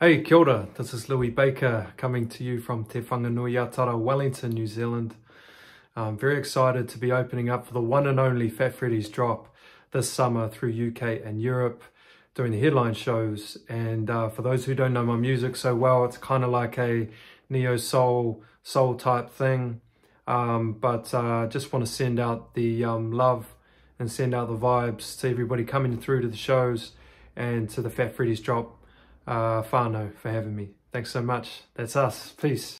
Hey, kia ora. This is Louis Baker coming to you from Te Whanganui-a-Tara, Wellington, New Zealand. I'm very excited to be opening up for the one and only Fat Freddy's drop this summer through UK and Europe doing the headline shows. And uh, for those who don't know my music so well, it's kind of like a neo-soul, soul type thing. Um, but uh, just want to send out the um, love and send out the vibes to everybody coming through to the shows and to the Fat Freddy's drop uh, whānau for having me. Thanks so much. That's us. Peace.